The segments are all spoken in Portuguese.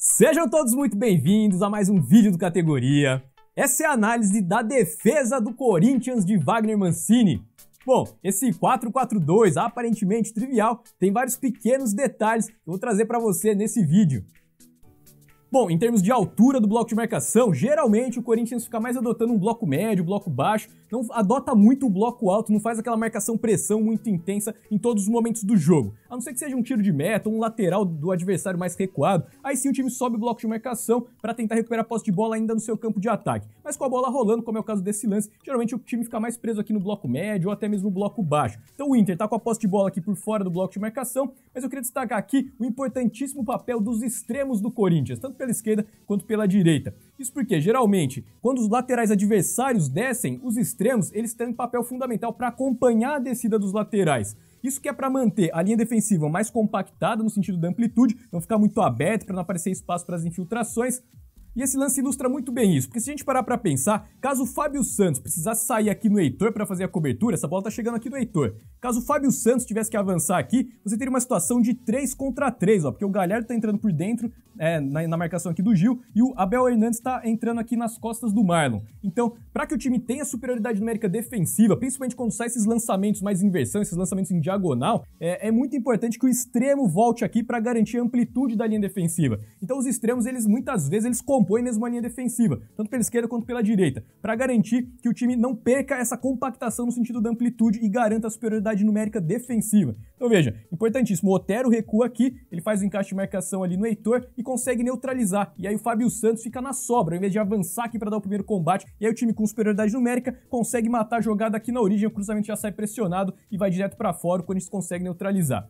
Sejam todos muito bem-vindos a mais um vídeo do Categoria. Essa é a análise da defesa do Corinthians de Wagner Mancini. Bom, esse 4-4-2, aparentemente trivial, tem vários pequenos detalhes que eu vou trazer para você nesse vídeo. Bom, em termos de altura do bloco de marcação, geralmente o Corinthians fica mais adotando um bloco médio, bloco baixo, não adota muito o bloco alto, não faz aquela marcação-pressão muito intensa em todos os momentos do jogo. A não ser que seja um tiro de meta, um lateral do adversário mais recuado, aí sim o time sobe o bloco de marcação para tentar recuperar a posse de bola ainda no seu campo de ataque. Mas com a bola rolando, como é o caso desse lance, geralmente o time fica mais preso aqui no bloco médio ou até mesmo no bloco baixo. Então o Inter tá com a posse de bola aqui por fora do bloco de marcação, mas eu queria destacar aqui o importantíssimo papel dos extremos do Corinthians, tanto pela esquerda quanto pela direita. Isso porque, geralmente, quando os laterais adversários descem, os extremos eles têm um papel fundamental para acompanhar a descida dos laterais. Isso que é para manter a linha defensiva mais compactada no sentido da amplitude, não ficar muito aberto para não aparecer espaço para as infiltrações, e esse lance ilustra muito bem isso, porque se a gente parar para pensar, caso o Fábio Santos precisasse sair aqui no Heitor para fazer a cobertura, essa bola tá chegando aqui no Heitor. Caso o Fábio Santos tivesse que avançar aqui, você teria uma situação de 3 contra 3, ó, porque o Galhardo tá entrando por dentro é, na, na, marcação aqui do Gil e o Abel Hernandes tá entrando aqui nas costas do Marlon. Então, para que o time tenha superioridade numérica defensiva, principalmente quando sai esses lançamentos mais inversão, esses lançamentos em diagonal, é, é muito importante que o extremo volte aqui para garantir a amplitude da linha defensiva. Então, os extremos, eles muitas vezes eles compõem mesmo a linha defensiva, tanto pela esquerda quanto pela direita, para garantir que o time não perca essa compactação no sentido da amplitude e garanta a superioridade numérica defensiva. Então veja, importantíssimo, o Otero recua aqui, ele faz o encaixe de marcação ali no Heitor e consegue neutralizar. E aí o Fábio Santos fica na sobra, ao invés de avançar aqui para dar o primeiro combate, e aí o time com superioridade numérica consegue matar a jogada aqui na origem, o cruzamento já sai pressionado e vai direto para fora, quando eles conseguem neutralizar.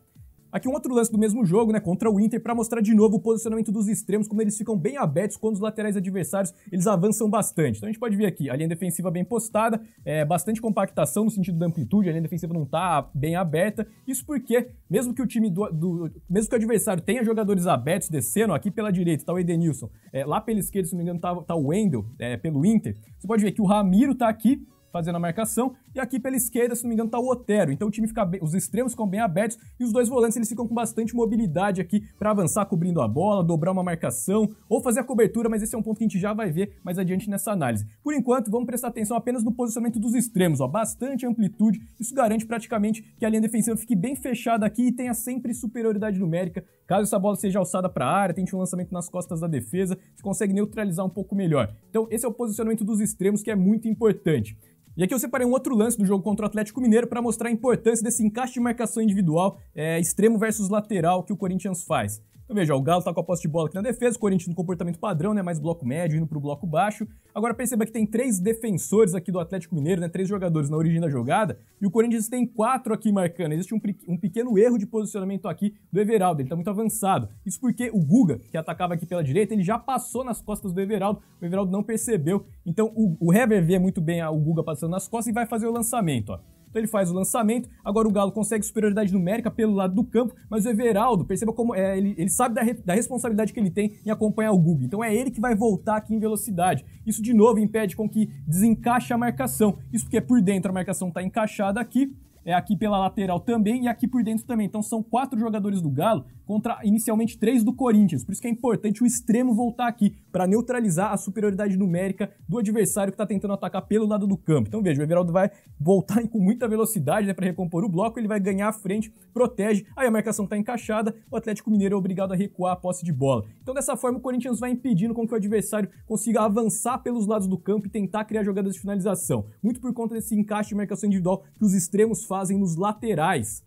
Aqui um outro lance do mesmo jogo, né, contra o Inter, para mostrar de novo o posicionamento dos extremos, como eles ficam bem abertos quando os laterais adversários eles avançam bastante. Então a gente pode ver aqui a linha defensiva bem postada, é, bastante compactação no sentido da amplitude, a linha defensiva não está bem aberta. Isso porque, mesmo que o time do, do, mesmo que o adversário tenha jogadores abertos descendo, aqui pela direita tá o Edenilson, é, lá pela esquerda, se não me engano, tá, tá o Wendel, é, pelo Inter. Você pode ver que o Ramiro tá aqui fazendo a marcação. E aqui pela esquerda, se não me engano, tá o Otero. Então o time fica bem, os extremos ficam bem abertos e os dois volantes eles ficam com bastante mobilidade aqui para avançar cobrindo a bola, dobrar uma marcação ou fazer a cobertura, mas esse é um ponto que a gente já vai ver mais adiante nessa análise. Por enquanto, vamos prestar atenção apenas no posicionamento dos extremos, ó, bastante amplitude. Isso garante praticamente que a linha defensiva fique bem fechada aqui e tenha sempre superioridade numérica. Caso essa bola seja alçada para a área, tente um lançamento nas costas da defesa, você consegue neutralizar um pouco melhor. Então, esse é o posicionamento dos extremos que é muito importante. E aqui eu separei um outro lance do jogo contra o Atlético Mineiro para mostrar a importância desse encaixe de marcação individual, é, extremo versus lateral que o Corinthians faz. Então veja, o Galo tá com a posse de bola aqui na defesa, o Corinthians no comportamento padrão, né, mais bloco médio, indo pro bloco baixo. Agora perceba que tem três defensores aqui do Atlético Mineiro, né, três jogadores na origem da jogada, e o Corinthians tem quatro aqui marcando. Existe um, um pequeno erro de posicionamento aqui do Everaldo, ele tá muito avançado. Isso porque o Guga, que atacava aqui pela direita, ele já passou nas costas do Everaldo, o Everaldo não percebeu. Então o, o Hever vê muito bem o Guga passando nas costas e vai fazer o lançamento, ó. Então ele faz o lançamento, agora o Galo consegue superioridade numérica pelo lado do campo, mas o Everaldo, perceba como é, ele, ele sabe da, re, da responsabilidade que ele tem em acompanhar o Guga. Então é ele que vai voltar aqui em velocidade. Isso de novo impede com que desencaixe a marcação. Isso porque por dentro a marcação está encaixada aqui, é aqui pela lateral também e aqui por dentro também. Então são quatro jogadores do Galo contra inicialmente três do Corinthians. Por isso que é importante o extremo voltar aqui para neutralizar a superioridade numérica do adversário que está tentando atacar pelo lado do campo. Então veja, o Everaldo vai voltar com muita velocidade né, para recompor o bloco, ele vai ganhar a frente, protege, aí a marcação está encaixada, o Atlético Mineiro é obrigado a recuar a posse de bola. Então dessa forma o Corinthians vai impedindo com que o adversário consiga avançar pelos lados do campo e tentar criar jogadas de finalização. Muito por conta desse encaixe de marcação individual que os extremos fazem nos laterais.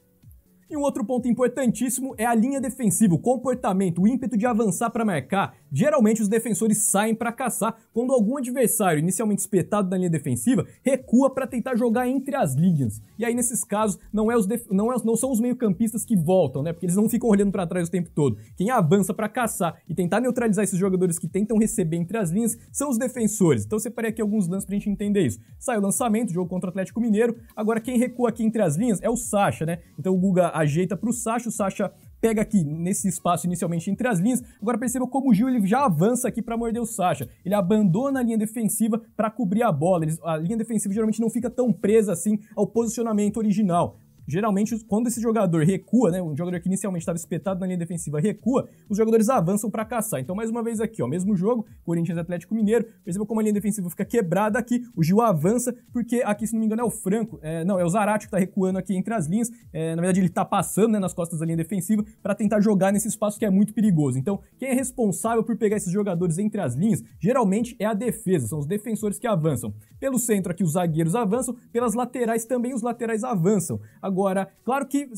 E um outro ponto importantíssimo é a linha defensiva, o comportamento, o ímpeto de avançar para marcar. Geralmente os defensores saem para caçar quando algum adversário, inicialmente espetado na linha defensiva, recua para tentar jogar entre as linhas. E aí nesses casos não, é os não, é, não são os meio-campistas que voltam, né? Porque eles não ficam olhando para trás o tempo todo. Quem avança para caçar e tentar neutralizar esses jogadores que tentam receber entre as linhas são os defensores. Então separei aqui alguns lances pra gente entender isso. Sai o lançamento, jogo contra o Atlético Mineiro. Agora quem recua aqui entre as linhas é o Sacha, né? Então o Guga ajeita para o Sacha, o Sacha pega aqui nesse espaço inicialmente entre as linhas. Agora perceba como o Gil ele já avança aqui para morder o Sacha. Ele abandona a linha defensiva para cobrir a bola. Eles, a linha defensiva geralmente não fica tão presa assim ao posicionamento original. Geralmente quando esse jogador recua, né, um jogador que inicialmente estava espetado na linha defensiva recua, os jogadores avançam para caçar. Então mais uma vez aqui, ó, mesmo jogo, Corinthians Atlético Mineiro, perceba como a linha defensiva fica quebrada aqui, o Gil avança, porque aqui, se não me engano, é o Franco, é, não, é o Zarate que tá recuando aqui entre as linhas, é, na verdade ele tá passando, né, nas costas da linha defensiva para tentar jogar nesse espaço que é muito perigoso. Então, quem é responsável por pegar esses jogadores entre as linhas, geralmente é a defesa, são os defensores que avançam. Pelo centro aqui os zagueiros avançam, pelas laterais também os laterais avançam. Agora, claro que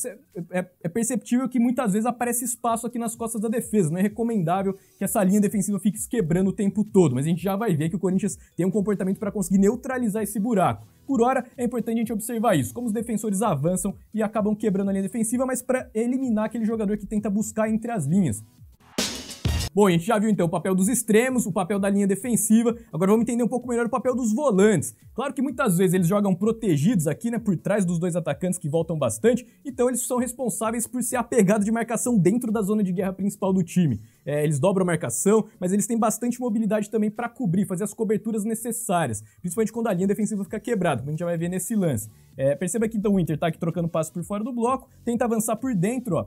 é, é perceptível que muitas vezes aparece espaço aqui nas costas da defesa, não é recomendável que essa linha defensiva fique se quebrando o tempo todo, mas a gente já vai ver que o Corinthians tem um comportamento para conseguir neutralizar esse buraco. Por hora, é importante a gente observar isso, como os defensores avançam e acabam quebrando a linha defensiva, mas para eliminar aquele jogador que tenta buscar entre as linhas. Bom, a gente já viu então o papel dos extremos, o papel da linha defensiva. Agora vamos entender um pouco melhor o papel dos volantes. Claro que muitas vezes eles jogam protegidos aqui, né, por trás dos dois atacantes que voltam bastante, então eles são responsáveis por ser apegado de marcação dentro da zona de guerra principal do time. É, eles dobram a marcação, mas eles têm bastante mobilidade também para cobrir, fazer as coberturas necessárias, principalmente quando a linha defensiva fica quebrada, como a gente já vai ver nesse lance. É, perceba que então o Inter tá aqui trocando passo por fora do bloco, tenta avançar por dentro, ó,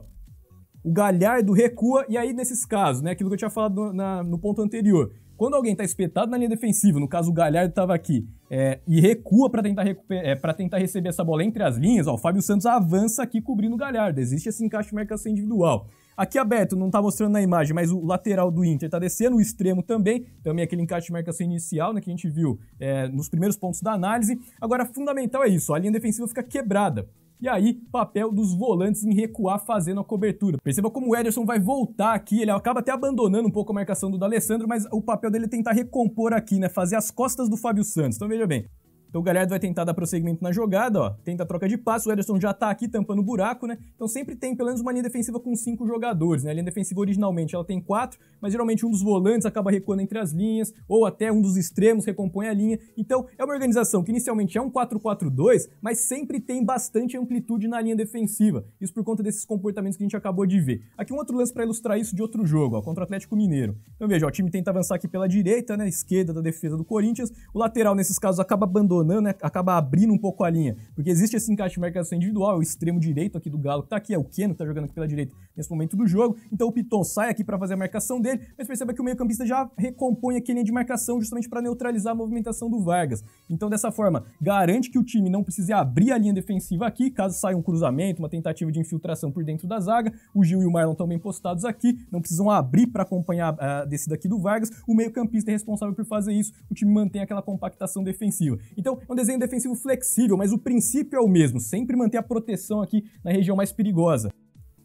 o Galhardo recua, e aí nesses casos, né, aquilo que eu tinha falado no, na, no ponto anterior, quando alguém está espetado na linha defensiva, no caso o Galhardo estava aqui, é, e recua para tentar, é, tentar receber essa bola entre as linhas, ó, o Fábio Santos avança aqui cobrindo o Galhardo, existe esse encaixe de marcação individual. Aqui aberto, não está mostrando na imagem, mas o lateral do Inter está descendo, o extremo também, também aquele encaixe de marcação inicial, né, que a gente viu é, nos primeiros pontos da análise. Agora, fundamental é isso, a linha defensiva fica quebrada. E aí, papel dos volantes em recuar fazendo a cobertura. Perceba como o Ederson vai voltar aqui, ele acaba até abandonando um pouco a marcação do D'Alessandro, mas o papel dele é tentar recompor aqui, né? Fazer as costas do Fábio Santos. Então veja bem, então o Galhardo vai tentar dar prosseguimento na jogada, ó. Tenta a troca de passo, o Ederson já tá aqui tampando o buraco, né? Então sempre tem pelo menos uma linha defensiva com cinco jogadores, né? A linha defensiva originalmente ela tem quatro, mas geralmente um dos volantes acaba recuando entre as linhas, ou até um dos extremos recompõe a linha. Então é uma organização que inicialmente é um 4-4-2, mas sempre tem bastante amplitude na linha defensiva. Isso por conta desses comportamentos que a gente acabou de ver. Aqui um outro lance para ilustrar isso de outro jogo, ó, contra o Atlético Mineiro. Então veja, ó, o time tenta avançar aqui pela direita, né? Esquerda da defesa do Corinthians. O lateral nesses casos acaba abandonando, né? Acaba abrindo um pouco a linha, porque existe esse encaixe de marcação individual, o extremo direito aqui do Galo que tá aqui, é o Keno que tá jogando aqui pela direita nesse momento do jogo, então o Piton sai aqui para fazer a marcação dele, mas perceba que o meio-campista já recompõe aqui a linha de marcação justamente para neutralizar a movimentação do Vargas. Então dessa forma, garante que o time não precise abrir a linha defensiva aqui, caso saia um cruzamento, uma tentativa de infiltração por dentro da zaga, o Gil e o Marlon estão bem postados aqui, não precisam abrir para acompanhar a descida aqui do Vargas, o meio-campista é responsável por fazer isso, o time mantém aquela compactação defensiva. Então é um desenho defensivo flexível, mas o princípio é o mesmo, sempre manter a proteção aqui na região mais perigosa.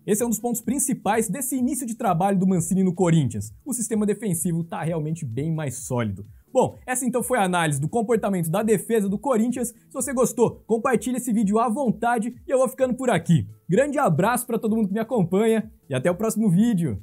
Esse é um dos pontos principais desse início de trabalho do Mancini no Corinthians. O sistema defensivo está realmente bem mais sólido. Bom, essa então foi a análise do comportamento da defesa do Corinthians. Se você gostou, compartilhe esse vídeo à vontade e eu vou ficando por aqui. Grande abraço para todo mundo que me acompanha e até o próximo vídeo.